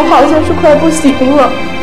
我好像是快不行了。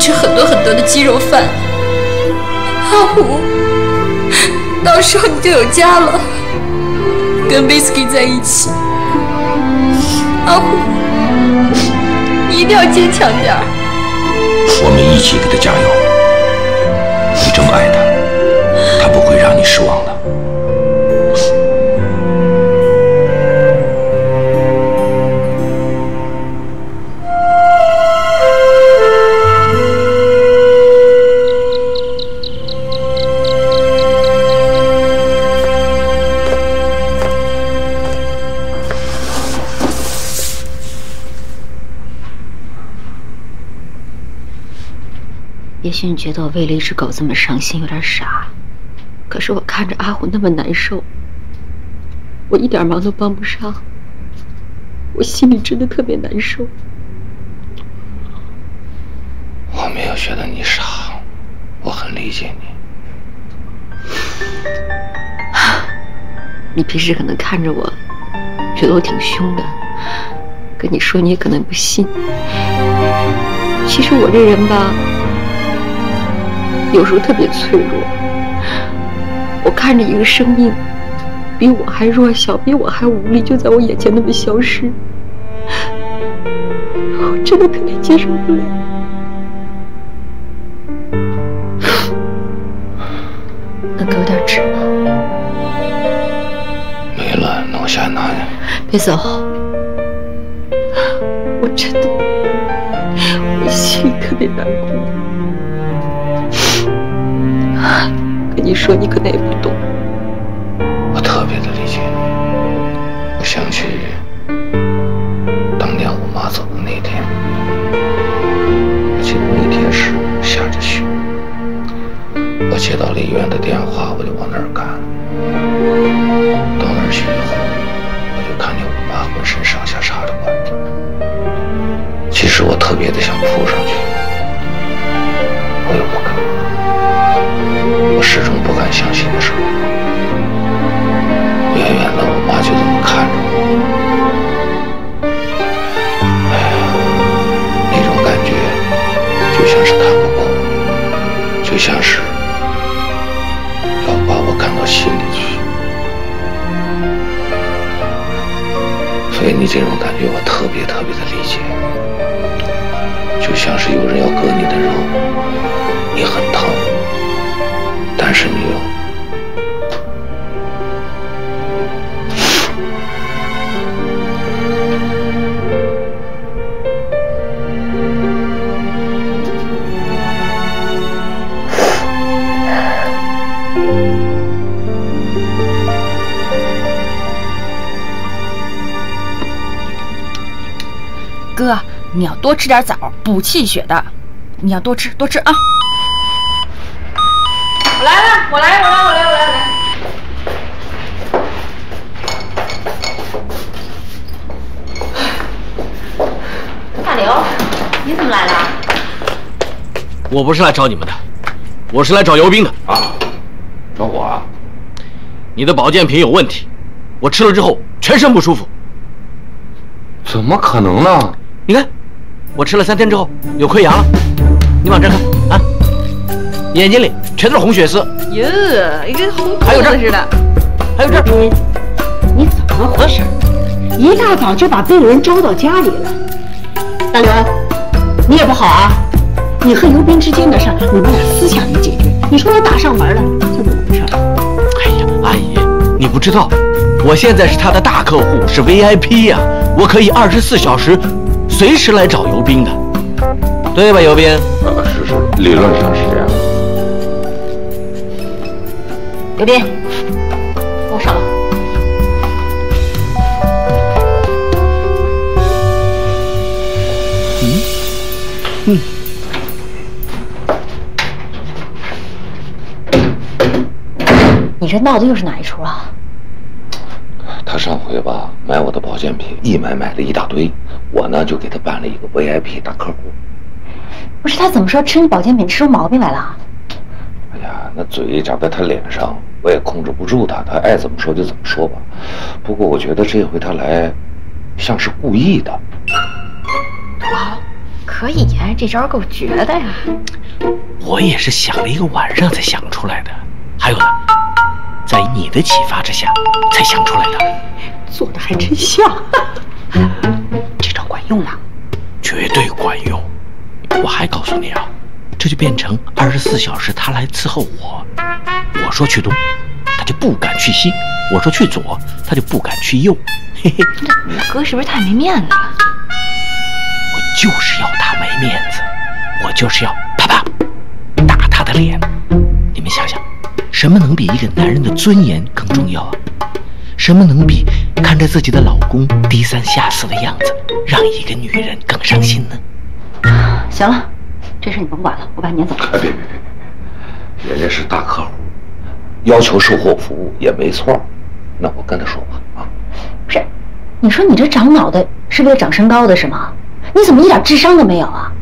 吃很多很多的鸡肉饭。阿虎，到时候你就有家了，跟 Bisky 在一起。阿虎，你一定要坚强点。我们一起给他加油。你这么爱他。他不会让你失望的。你觉得我为了一只狗这么伤心有点傻。可是我看着阿虎那么难受，我一点忙都帮不上，我心里真的特别难受。我没有觉得你傻，我很理解你。你平时可能看着我，觉得我挺凶的，跟你说你也可能不信。其实我这人吧，有时候特别脆弱。我看着一个生命比我还弱小，比我还无力，就在我眼前那么消失，我真的特别接受不了。能给我点纸吗？没了，那我下去拿去。别走，我真的，我心里特别难过。你说你可能也不懂，这种感觉我特别特别的多吃点枣，补气血的，你要多吃多吃啊。我来了，我来，我来，我来，我来，我来。大刘，你怎么来了？我不是来找你们的，我是来找尤兵的啊。找我啊？你的保健品有问题，我吃了之后全身不舒服。怎么可能呢？你看，我吃了三天之后有溃疡了。你往这看啊。眼睛里全都是红血丝，哟，一个红还有这似的，还有这。你你怎么回事？一大早就把病人招到家里了。大刘，你也不好啊！你和尤斌之间的事，你们俩私下里解决。你说他打上门了，就怎么回事？哎呀，阿姨，你不知道，我现在是他的大客户，是 VIP 呀，我可以二十四小时随时来找尤斌的，对吧，尤斌？呃，是是，理论上是这样。尤斌，给我上楼。你这闹的又是哪一出啊？他上回吧买我的保健品，一买买了一大堆，我呢就给他办了一个 VIP 大客户。不是他怎么说吃你保健品吃出毛病来了？哎呀，那嘴长在他脸上，我也控制不住他，他爱怎么说就怎么说吧。不过我觉得这回他来，像是故意的。哇，可以呀，这招够绝的呀！我也是想了一个晚上才想出来的。还有呢，在你的启发之下才想出来的，做的还真像。用吗？绝对管用。我还告诉你啊，这就变成二十四小时他来伺候我。我说去东，他就不敢去西；我说去左，他就不敢去右。嘿嘿，你哥是不是太没面子了？我就是要他没面子，我就是要啪啪打他的脸。你们想想，什么能比一个男人的尊严更重要啊？什么能比看着自己的老公低三下四的样子，让一个女人更伤心呢？行了，这事你甭管了，我把你撵走。哎，别别别别，人家是大客户，要求售后服务也没错。那我跟他说吧，啊，不是，你说你这长脑袋是为了长身高的是吗？你怎么一点智商都没有啊？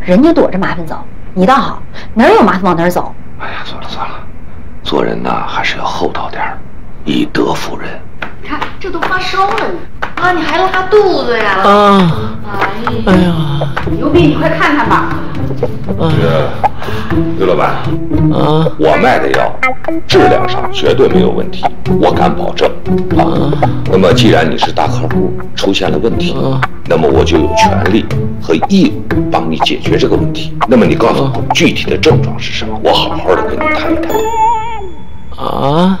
人家躲着麻烦走，你倒好，哪儿有麻烦往哪儿走。哎呀，算了算了，做人呢还是要厚道点儿，以德服人。你看这都发烧了呢，啊，你还拉肚子呀？啊，哎哎呀，牛逼，你快看看吧。这个刘老板，啊，我卖的药质量上绝对没有问题，我敢保证啊。那么既然你是大客户，出现了问题，那么我就有权利和义务帮你解决这个问题。那么你告诉我具体的症状是什么，我好好的跟你谈一谈。啊，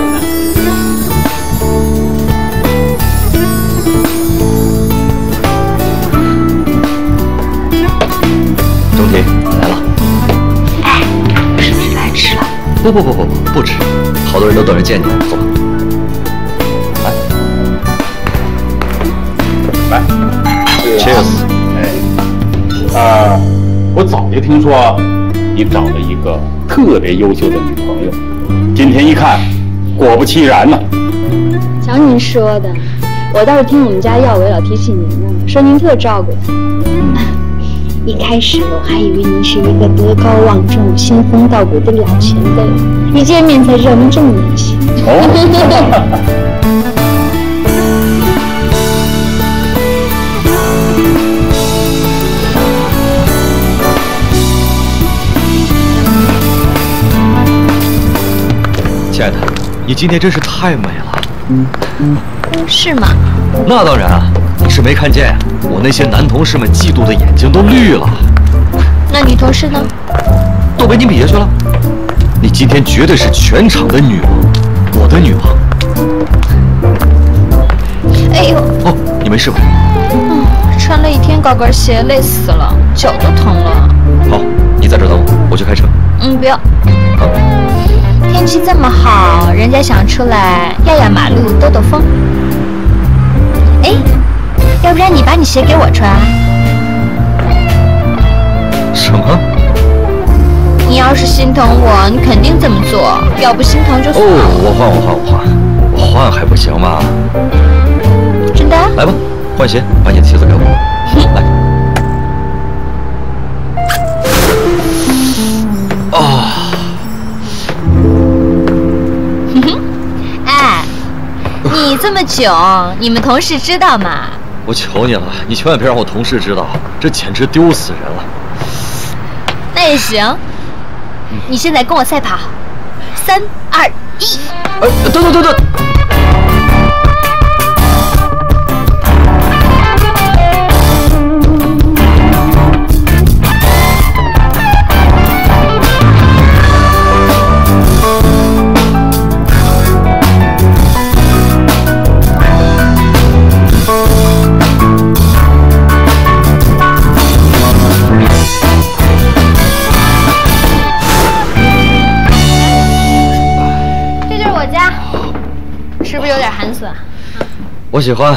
不不不不不不吃，好多人都等着见你，走吧。来来，Cheers。啊，我早就听说你找了一个特别优秀的女朋友，今天一看，果不其然呢。瞧您说的，我倒是听我们家耀伟老提起您呢，说您特照顾他。一开始我还以为您是一个德高望重、仙风道骨的老前辈，一见面才知道您这么年轻。哦，亲爱的，你今天真是太美了。嗯是吗？那当然啊，你是没看见呀、我那些男同事们嫉妒的眼睛都绿了，那女同事呢？都被你比下去了。你今天绝对是全场的女王，我的女王。哎呦，哦，你没事吧？嗯，穿了一天高跟鞋，累死了，脚都疼了。好，你在这儿等我，我去开车。嗯，不要。好，天气这么好，人家想出来压压马路、兜兜风。哎，要不然你把你鞋给我穿。什么？你要是心疼我，你肯定这么做；要不心疼就算了。哦，我换，我换，我换，我换还不行吗？真的？来吧，换鞋，把你的鞋子给我。来。啊、哎，你这么囧，你们同事知道吗？我求你了，你千万别让我同事知道，这简直丢死人了。那也行，你现在跟我赛跑，三二一。哎，等等等等。我喜欢，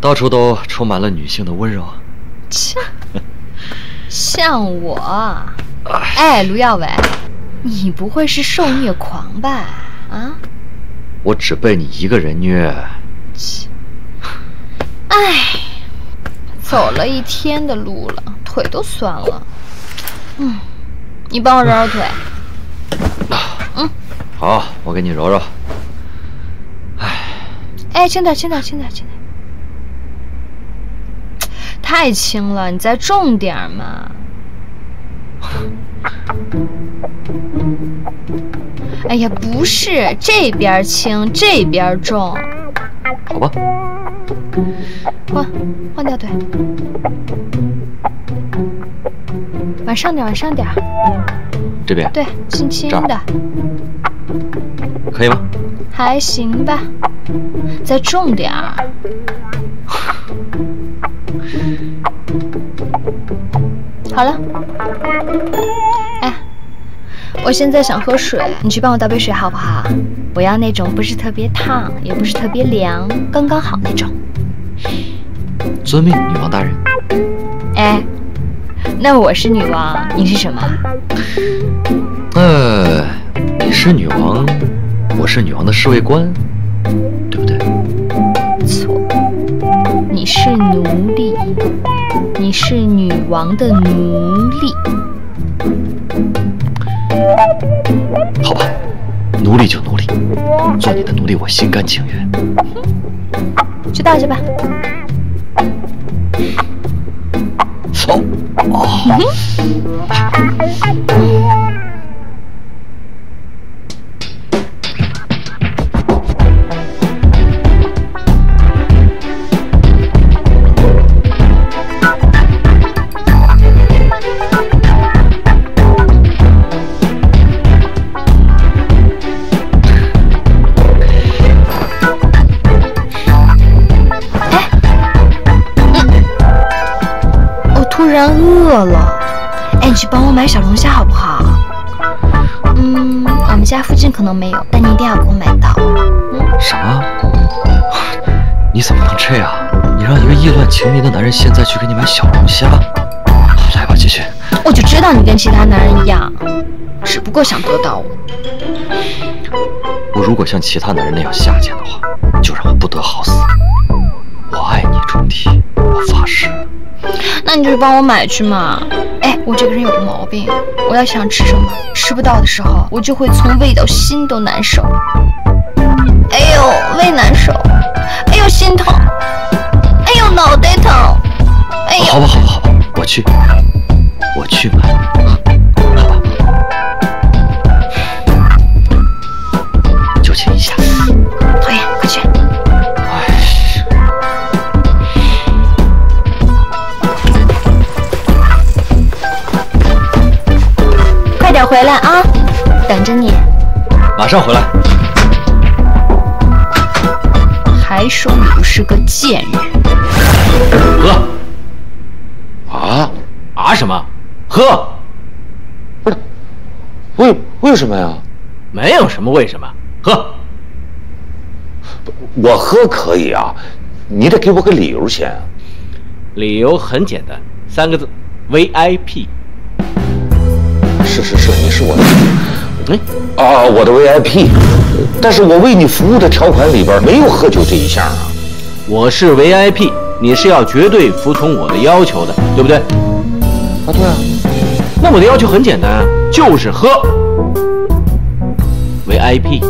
到处都充满了女性的温柔。切，像我。哎，卢耀伟，你不会是受虐狂吧？啊？我只被你一个人虐。切哎，走了一天的路了，腿都酸了。嗯，你帮我揉揉腿。嗯，好，我给你揉揉。哎，轻点，轻点，轻点，轻点。太轻了，你再重点嘛。哎呀，不是，这边轻，这边重。好吧。换，换掉腿。往上点，往上点。这边。对，轻轻的。可以吗？还行吧，再重点儿。好了，哎，我现在想喝水，你去帮我倒杯水好不好？我要那种不是特别烫，也不是特别凉，刚刚好那种。遵命，女王大人。哎，那我是女王，你是什么？呃，你是女王，我是女王的侍卫官，奴隶，你是女王的奴隶。好吧，奴隶就奴隶，做你的奴隶我心甘情愿。去倒去吧。哦哦。情迷的男人现在去给你买小龙虾？来吧，继续。我就知道你跟其他男人一样，只不过想得到我。我如果像其他男人那样下贱的话，就让我不得好死。我爱你，钟体，我发誓。那你就去帮我买去嘛。哎，我这个人有个毛病，我要想吃什么吃不到的时候，我就会从胃到心都难受。哎呦，胃难受，哎呦，心疼，脑袋疼，哎呀。好吧，好吧，好吧，我去，我去买。好吧，就亲一下。讨厌，快去。快点回来啊！等着你。马上回来。还说你不是个贱人。啊什么？喝。不是，为为什么呀？没有什么为什么。喝。我喝可以啊，你得给我个理由先。理由很简单，三个字：VIP。是是是，你是我的，嗯啊，我的 VIP，但是我为你服务的条款里边没有喝酒这一项啊。我是 VIP，你是要绝对服从我的要求的，对不对？啊，对啊。那我的要求很简单，就是喝。VIP，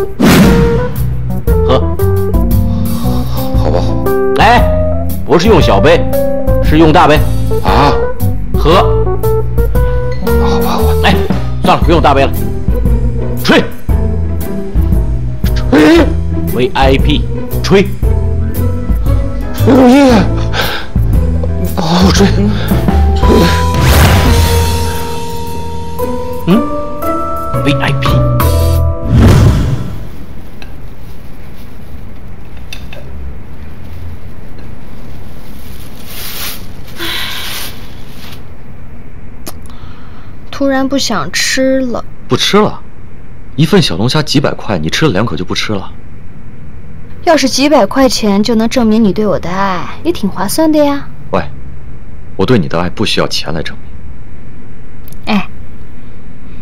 喝。好吧，来不是用小杯，是用大杯。啊，喝。好吧，我哎，算了，不用大杯了。吹吹，VIP，吹。吹个屁！哦，吹吹。然不想吃了，不吃了，一份小龙虾几百块，你吃了两口就不吃了。要是几百块钱就能证明你对我的爱，也挺划算的呀。喂，我对你的爱不需要钱来证明。哎，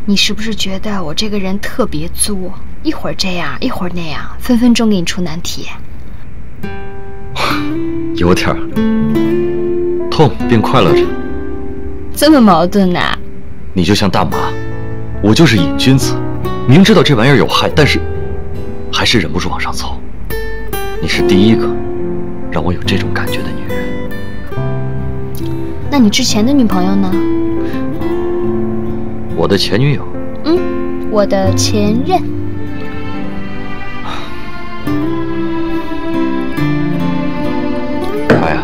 你是不是觉得我这个人特别作？一会儿这样，一会儿那样，分分钟给你出难题。有点儿，痛并快乐着。这么矛盾呐、你就像大麻，我就是瘾君子，明知道这玩意儿有害，但是还是忍不住往上凑。你是第一个让我有这种感觉的女人。那你之前的女朋友呢？我的前女友，嗯，我的前任。她呀，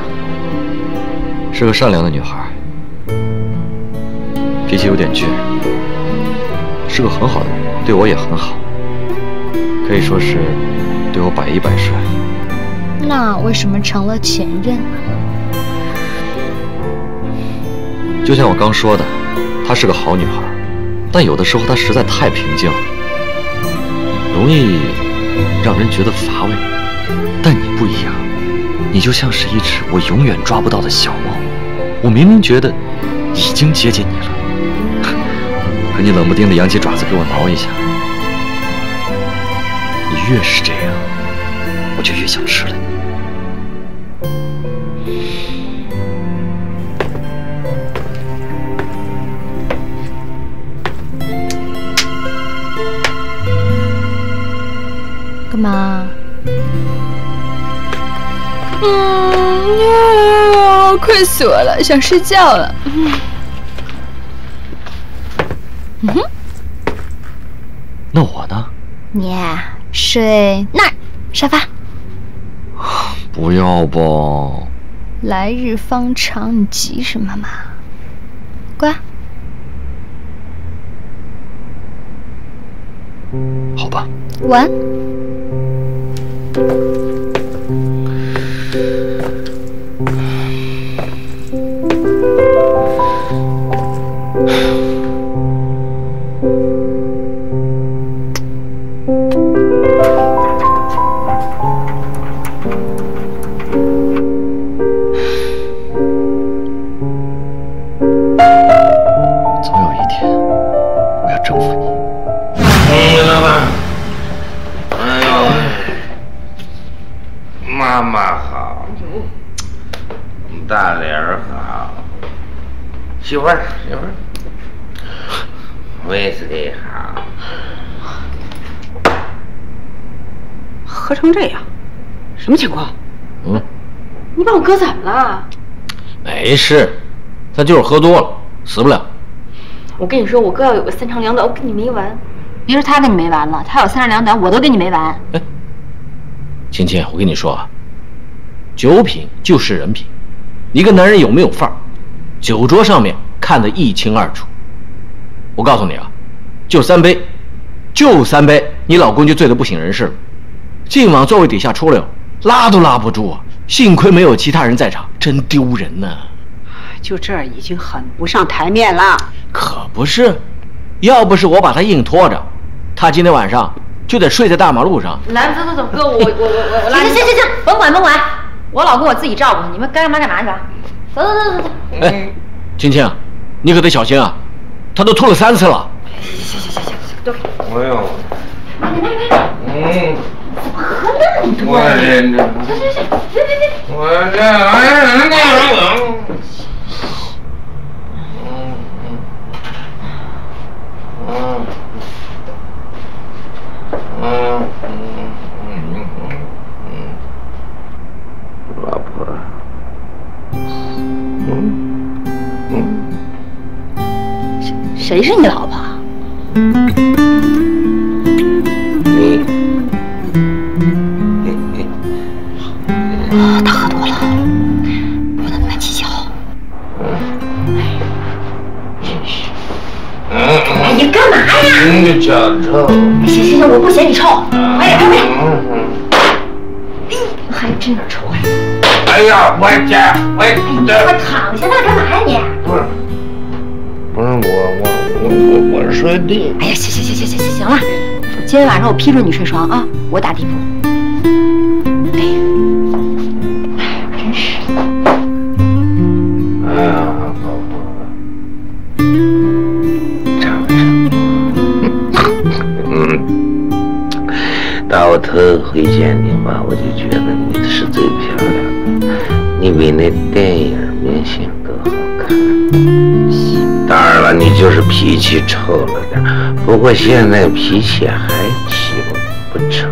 是个善良的女孩，脾气有点倔，是个很好的人，对我也很好，可以说是对我百依百顺。那为什么成了前任呢？就像我刚说的，她是个好女孩，但有的时候她实在太平静了，容易让人觉得乏味。但你不一样，你就像是一只我永远抓不到的小猫，我明明觉得已经接近你了，可你冷不丁的扬起爪子给我挠一下。你越是这样，我就越想吃了你。干嘛？嗯呀，困死我了，想睡觉了。嗯嗯哼，那我呢？你呀睡那儿沙发。不要吧。来日方长，你急什么嘛？乖。好吧。晚安。威士忌好。喝成这样，什么情况？嗯，你把我哥怎么了？没事，他就是喝多了，死不了。我跟你说，我哥要有个三长两短，我跟你没完。别说他跟你没完了，他有三长两短，我都跟你没完。哎青青，我跟你说啊，酒品就是人品，一个男人有没有范儿，酒桌上面看得一清二楚。我告诉你啊，就三杯，就三杯，你老公就醉得不省人事了，净往座位底下出溜，拉都拉不住啊！幸亏没有其他人在场，真丢人呐、就这儿已经很不上台面了。可不是，要不是我把他硬拖着，他今天晚上就得睡在大马路上。来，走走走，哥，我我我我我拉你。行行行行，甭管甭管，我老公我自己照顾，你们该干嘛干嘛去吧。走走走走走。哎，青青，你可得小心啊，他都吐了三次了。行行行行行，都哎呦，嗯，我这这，我这哎呀，那个，谁是你老婆？你，啊，他喝多了，不能跟他计较。哎，你干嘛呀？你脚臭。行行行，我不嫌你臭，快点快点。还真点臭哎！哎呀，我姐，我你快躺下，那哎呀，行行行行行行行了，今天晚上我批准你睡床啊，我打地铺。哎真是。哎呀，宝宝，尝尝。嗯，打我头回见你吧，我就觉得你是最漂亮的，你比那电影明星都好看。你就是脾气臭了点，不过现在脾气还行，不臭。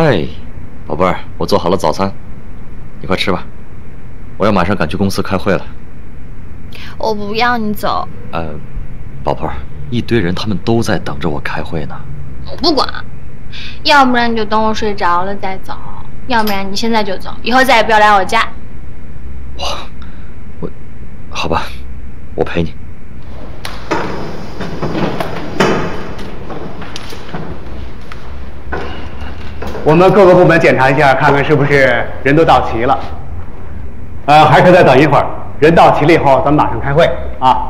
嗨，宝贝儿，我做好了早餐，你快吃吧，我要马上赶去公司开会了。我不要你走，呃，宝贝儿，一堆人他们都在等着我开会呢。我不管。要不然你就等我睡着了再走，要不然你现在就走，以后再也不要来我家。我，我好吧，我陪你。我们各个部门检查一下，看看是不是人都到齐了。呃，还可以再等一会儿，人到齐了以后，咱们马上开会啊。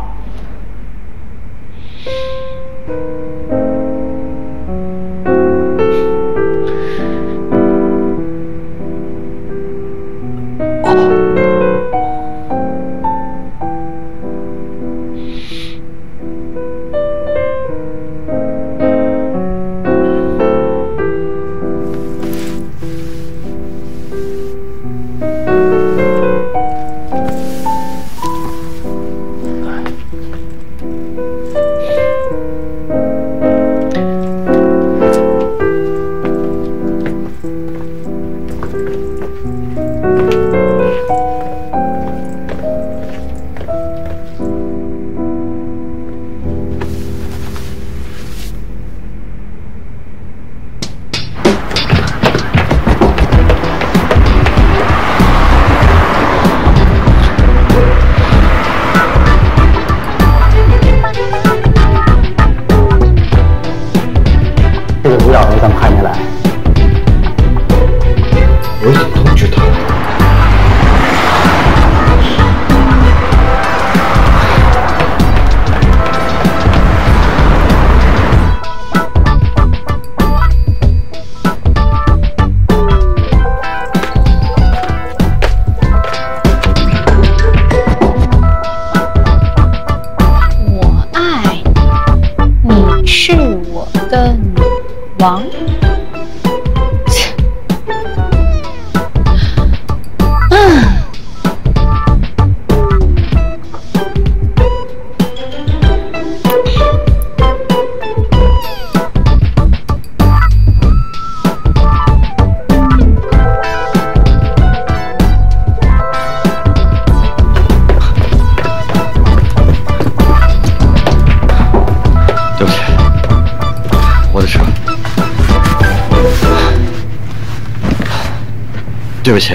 不起，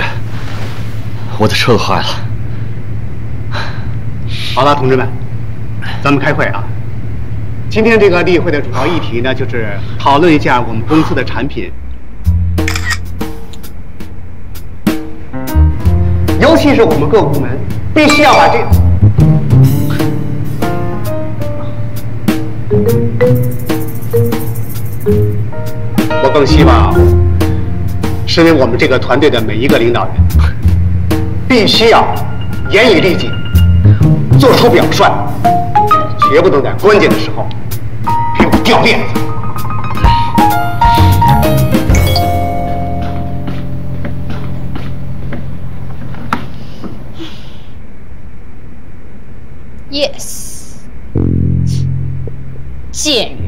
我的车坏了。好了，同志们，咱们开会啊。今天这个例会的主要议题呢，就是讨论一下我们公司的产品，尤其是我们各部门必须要把这。我更希望，身为我们这个团队的每一个领导人，必须要严以律己，做出表率，绝不能在关键的时候给我掉链子。Yes，贱人。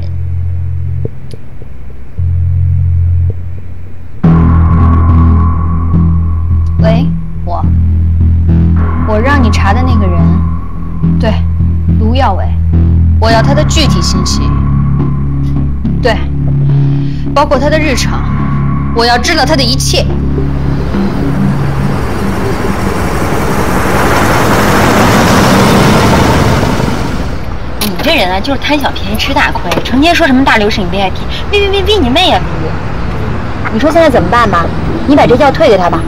具体信息，对，包括他的日常，我要知道他的一切。你这人啊，就是贪小便宜吃大亏，成天说什么大刘是你 VIP，VIP，VIP 你妹呀！你说现在怎么办吧？你把这药退给他吧，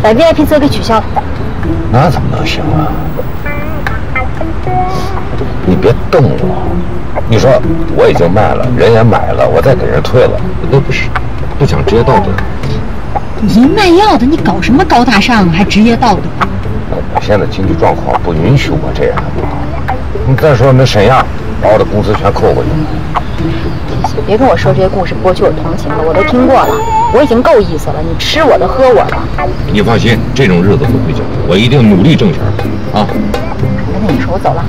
把 VIP 资格给取消了。那怎么能行啊？你别瞪我，你说我已经卖了，人也买了，我再给人退了，那不是不讲职业道德？你卖药的，你搞什么高大上啊？还职业道德？我现在经济状况不允许我这样。你再说那沈阳，把我的工资全扣回去了。别跟我说这些故事博取我同情了，我都听过了，我已经够意思了。你吃我的，喝我的。你放心，这种日子不会久，我一定努力挣钱啊！哎，那你说我走了，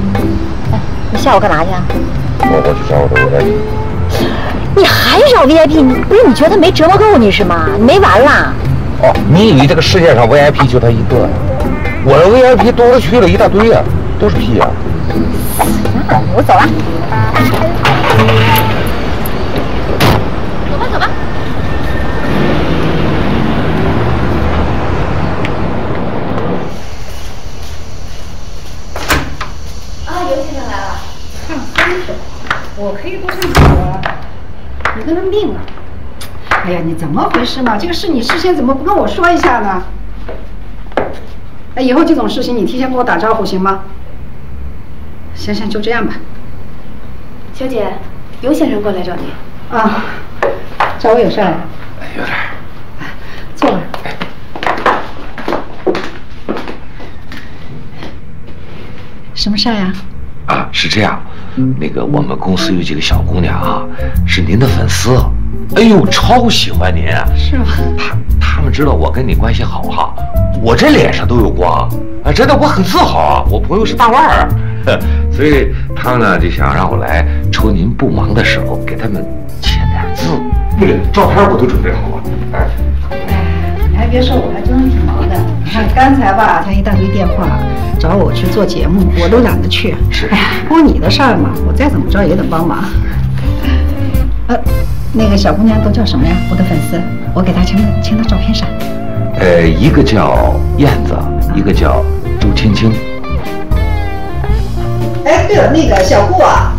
哎，你下午干嘛去啊？我我去找我的 VIP。你还找 VIP？你不是你觉得他没折磨够你是吗？你没完啦？哦，你以为这个世界上 VIP 就他一个呀？我的 VIP 多了去了，一大堆呀，都是屁呀！我走了。走吧，走吧。啊，尤先生来了。上三手，我可以不上手啊。你跟他命了。哎呀，你怎么回事嘛？这个事你事先怎么不跟我说一下呢？哎，以后这种事情你提前跟我打招呼行吗？行行，就这样吧。小姐，尤先生过来找你。啊，找我有事儿？有点。坐吧。什么事儿呀？啊，是这样，那个我们公司有几个小姑娘啊，是您的粉丝，哎呦，超喜欢您。是吗？他他们知道我跟你关系好哈，我这脸上都有光啊，真的，我很自豪啊。我朋友是大腕儿，所以他们呢就想让我来抽您不忙的时候给他们签点字。对，照片我都准备好了。哎，哎你还别说，我还真挺。你看刚才吧，他一大堆电话找我去做节目，我都懒得去。是。哎呀，不过你的事儿嘛，我再怎么着也得帮忙。呃，那个小姑娘都叫什么呀？我的粉丝，我给她签个签到照片上。呃，一个叫燕子，一个叫周青青。哎，对了，那个小顾啊，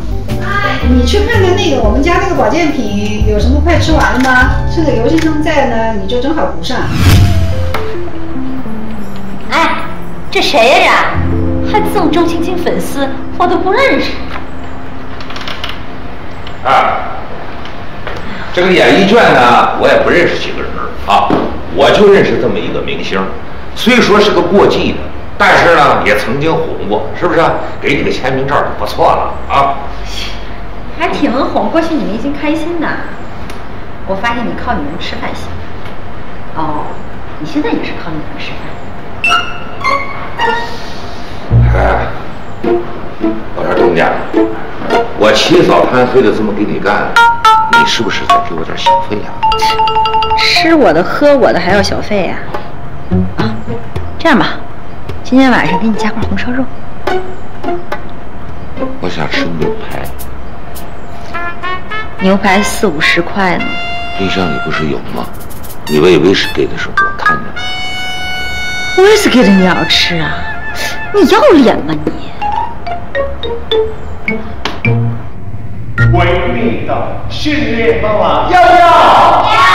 你去看看那个我们家那个保健品有什么快吃完了吗？趁着刘先生在呢，你就正好补上。这谁呀？这还赠周青青粉丝，我都不认识。啊，这个演艺圈呢，我也不认识几个人啊，我就认识这么一个明星，虽说是个过季的，但是呢，也曾经红过，是不是？给你个签名照就不错了啊。还挺能哄过去你明星开心的。我发现你靠女人吃饭行。哦，你现在也是靠女人吃饭。哎，老二东家，我起早贪黑的这么给你干，你是不是得给我点小费呀、吃我的，喝我的，还要小费呀、啊？这样吧，今天晚上给你加块红烧肉。我想吃牛排，牛排四五十块呢。冰箱里不是有吗？你喂威士忌的时候我看见了。威士忌的你也要吃啊？你要脸吗你？闺蜜的训练方法要不要？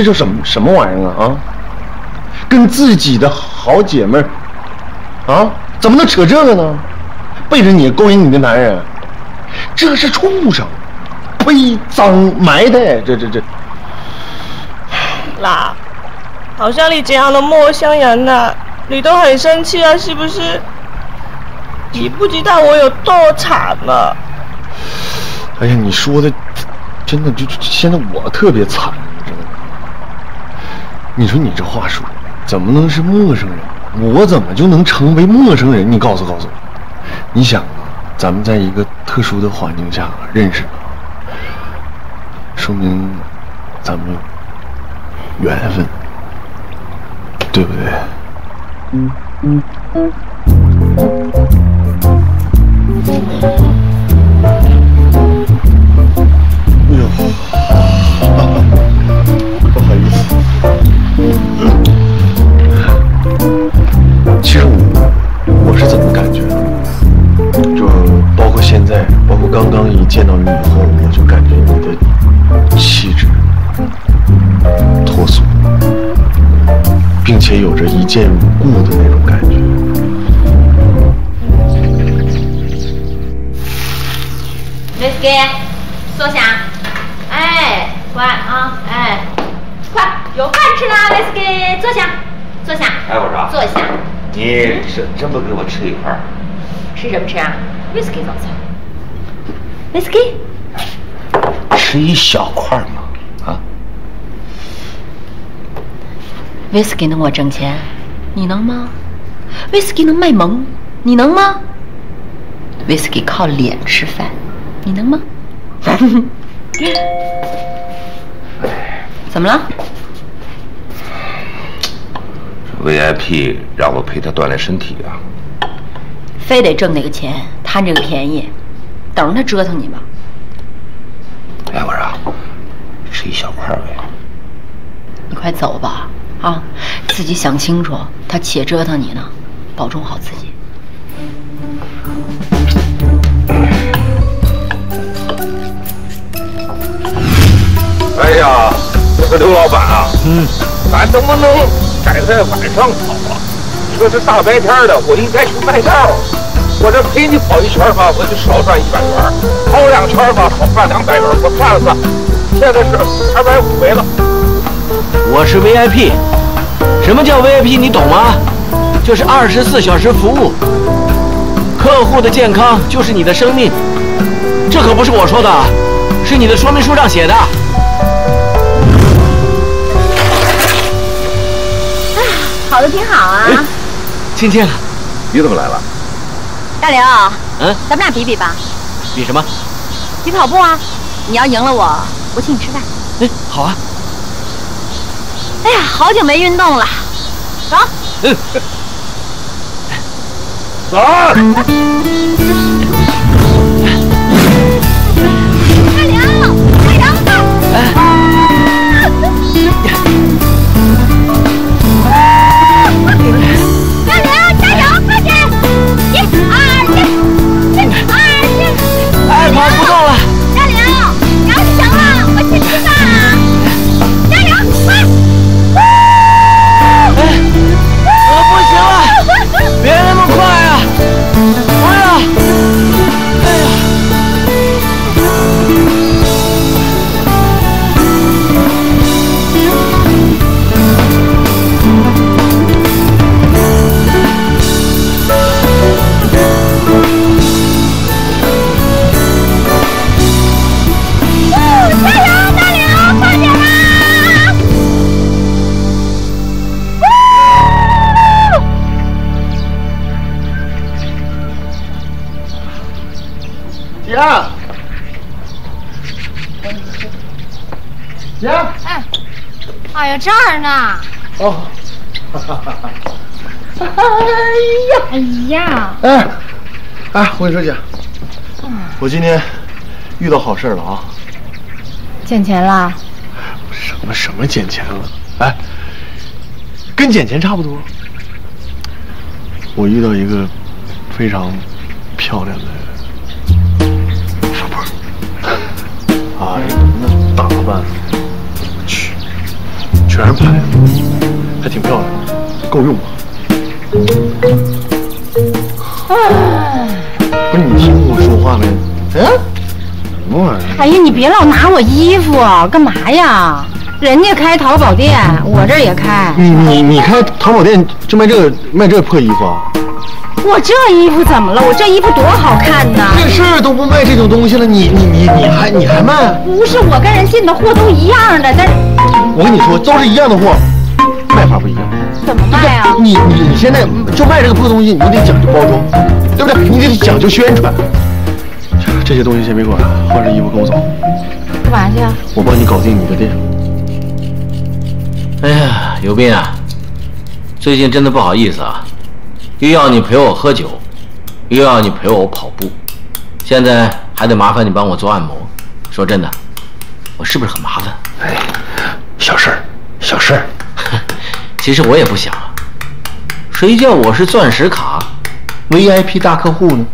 这叫什么什么玩意儿啊啊？跟自己的好姐妹儿啊，怎么能扯这个呢？背着你勾引你的男人，这是畜生，呸，脏埋汰，这这这，啦，好像你这样的陌生人呐、你都很生气啊，是不是？你不知道我有多惨吗？哎呀，你说的真的就就现在我特别惨。你说你这话说，怎么能是陌生人？我怎么就能成为陌生人？你告诉告诉我。你想啊，咱们在一个特殊的环境下认识，说明咱们缘分，对不对？其实我我是怎么感觉的？就包括现在，包括刚刚一见到你以后，我就感觉你的气质脱俗，并且有着一见如故的那种感觉。Whisky，坐下。哎，乖啊，哎，快，有饭吃啦，Whisky，坐下，坐下。哎，我说，坐下。你真真不给我吃一块儿？吃什么吃啊？Whisky 早餐。Whisky，吃一小块儿嘛，啊？Whisky 能我挣钱，你能吗？Whisky 能卖萌，你能吗？Whisky 靠脸吃饭，你能吗？怎么了？VIP 让我陪他锻炼身体啊。非得挣那个钱，贪这个便宜，等着他折腾你吧。哎，我说，吃一小块儿呗。你快走吧，啊，自己想清楚，他且折腾你呢，保重好自己。哎呀，这个刘老板啊，嗯，咱能不能改在晚上跑啊？这大白天的，我应该去卖道儿。我这陪你跑一圈吧，我就少赚一百元；跑两圈吧，少赚两百元。我算了算，现在是二百五没了。我是 VIP，什么叫 VIP？你懂吗？就是二十四小时服务，客户的健康就是你的生命，这可不是我说的，是你的说明书上写的。跑的挺好啊，青青，你怎么来了？大刘，嗯，咱们俩比比吧，比什么？比跑步啊！你要赢了我，我请你吃饭。哎，好啊。哎呀，好久没运动了，走。嗯。走。大刘，大刘，走。大姐，姐，哎，哎呀，这儿呢。哦，哈哈哈哈，哎呀，哎呀，哎，哎，我跟你说姐，我今天遇到好事了啊。捡钱了？什么什么捡钱了？哎，跟捡钱差不多。我遇到一个非常漂亮的。哎呀，那打扮，我去，全是牌子，还挺漂亮，够用吗？不是你听我说话没？哎，什么玩意儿？哎呀，你别老拿我衣服，干嘛呀？人家开淘宝店，我这也开。你你你开淘宝店就卖这个卖这破衣服啊？我这衣服怎么了？我这衣服多好看呢！电视都不卖这种东西了，你你你你还你还卖？不是我跟人进的货都一样的，但是我跟你说，都是一样的货，卖法不一样。怎么卖啊？你你你现在就卖这个破东西，你得讲究包装，对不对？你得讲究宣传。这些东西先别管，换身衣服跟我走。干嘛去啊？我帮你搞定你的店。哎呀，尤斌啊，最近真的不好意思啊，又要你陪我喝酒，又要你陪我跑步，现在还得麻烦你帮我做按摩。说真的，我是不是很麻烦？哎，小事儿，小事儿。其实我也不想啊，谁叫我是钻石卡 VIP 大客户呢？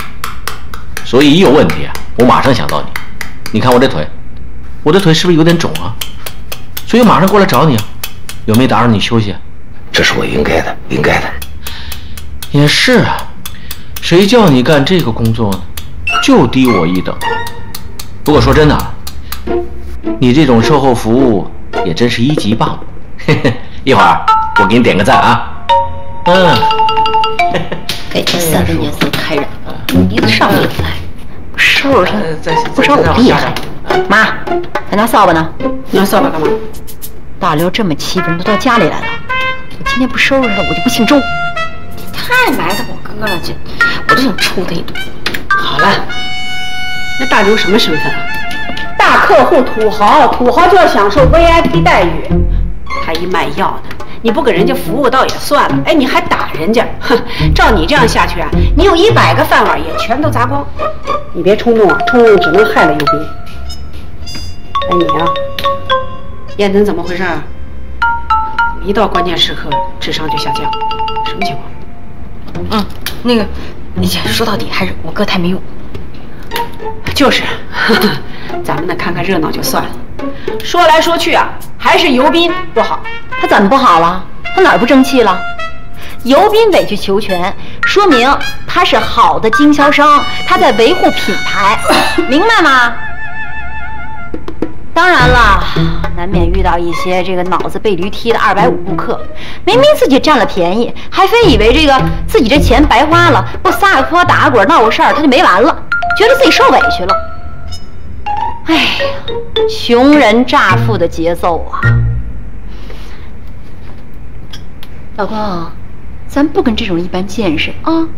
所以一有问题啊，我马上想到你。你看我这腿，我的腿是不是有点肿啊？所以马上过来找你啊。有没有打扰你休息？这是我应该的，应该的。也是啊，谁叫你干这个工作呢？就低我一等。不过说真的，你这种售后服务也真是一级棒。嘿嘿，一会儿我给你点个赞啊。嗯。给这三个颜色开染了，鼻子上面来，收拾他，不少我厉害。妈，还拿扫把呢？拿扫把干嘛？大刘这么欺负人，都到家里来了。我今天不收拾他，我就不姓周。你太埋汰我哥了，这我都想抽他一顿。好了，那大刘什么身份啊？大客户，土豪，土豪就要享受 VIP 待遇。他一卖药的，你不给人家服务倒也算了，哎，你还打人家，哼！照你这样下去啊，你有一百个饭碗也全都砸光。你别冲动啊，冲动只能害了尤斌。哎，你呀。燕子怎么回事啊？一到关键时刻，智商就下降，什么情况？嗯，那个，你说到底还是我哥太没用。就是，咱们呢看看热闹就算了。说来说去啊，还是尤斌不好。他怎么不好了？他哪儿不争气了？尤斌委曲求全，说明他是好的经销商，他在维护品牌，明白吗？当然了，难免遇到一些这个脑子被驴踢的二百五顾客，明明自己占了便宜，还非以为这个自己这钱白花了，不撒个泼打个滚闹个事儿他就没完了，觉得自己受委屈了。哎呀，穷人乍富的节奏啊！老公，咱不跟这种一般见识啊！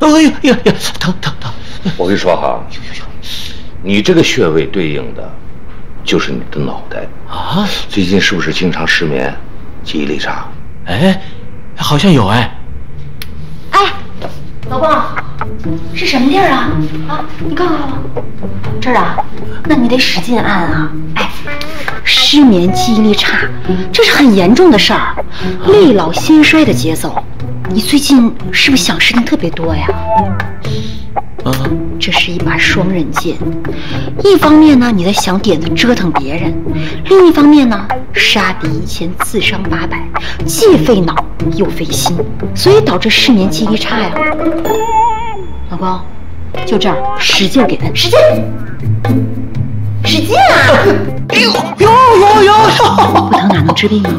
哎呀呀呀，疼疼疼！我跟你说哈。你这个穴位对应的，就是你的脑袋啊！最近是不是经常失眠，记忆力差？哎，好像有哎。哎，老公，是什么地儿啊？啊，你告诉我这儿啊，那你得使劲按啊！哎，失眠、记忆力差，这是很严重的事儿，历老心衰的节奏。你最近是不是想事情特别多呀？啊。这是一把双刃剑，一方面呢，你在想点子折腾别人；另一方面呢，杀敌一千，自伤八百，既费脑又费心，所以导致失眠、记忆力差呀。老公，就这儿，使劲给他，使劲，使劲啊！哎呦呦呦呦！不疼哪能治病啊？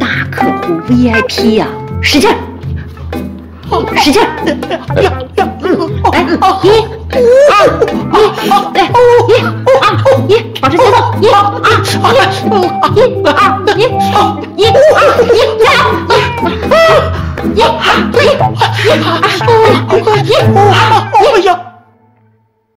大客户 VIP 呀，使劲，使劲！哎，一、二、一，来，一、二、一，保持节奏，一、二、一，一、二、一，一、二、一，一，一、二、一，一、二、一，一、二、一，